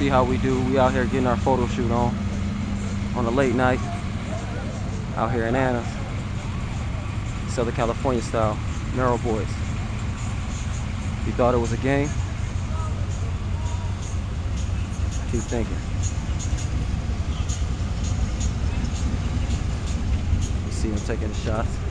see how we do. We out here getting our photo shoot on on a late night out here in Anna, Southern California style, Maro Boyz. You thought it was a game? Keep thinking. You see him taking the shots.